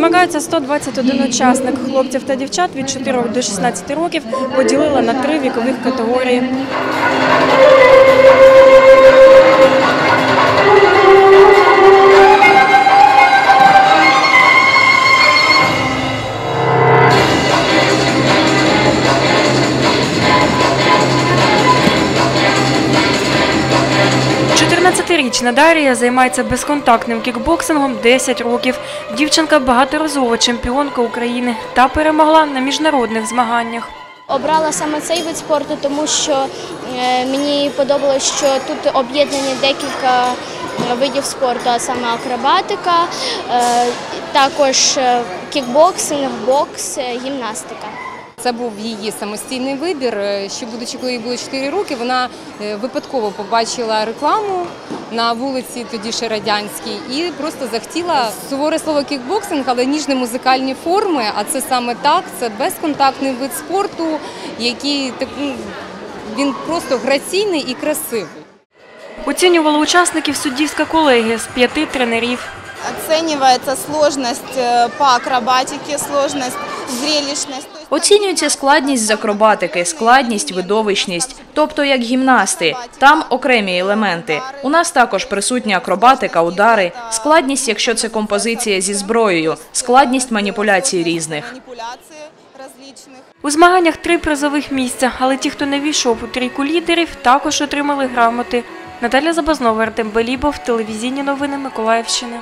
Змагаються 121 учасник. Хлопців та дівчат від 4 до 16 років поділили на три вікових категорії. – 14-річна Дарія займається безконтактним кікбоксингом 10 років. Дівчинка багаторазова чемпіонка України та перемогла на міжнародних змаганнях. Обрала саме цей вид спорту, тому що е, мені подобалось, що тут об'єднані декілька видів спорту, а саме акробатика, е, також е, кікбоксинг, бокс, гімнастика. Це був її самостійний вибір. Е, Ще будучи, коли їй було 4 роки, вона е, випадково побачила рекламу на вулиці, тоді ще радянській, і просто захотіла суворе слово кікбоксинг, але ніжні музикальні форми. А це саме так, це безконтактний вид спорту, який так, ну, він просто граційний і красивий. Оцінювала учасників суддівська колегія з п'яти тренерів. Оценивается сложность э, по акробатике, сложность, зрелищность. То Оцінюється складність з акробатики, складність, видовищність, тобто як гімнасти. Там окремі елементи. У нас також присутня акробатика, удари, складність, якщо це композиція зі зброєю, складність маніпуляцій різних. У змаганнях три призових місця, але ті, хто не війшов у трійку лідерів, також отримали грамоти. Наталя Забазнова, Артем Белібов, телевізійні новини Миколаївщини.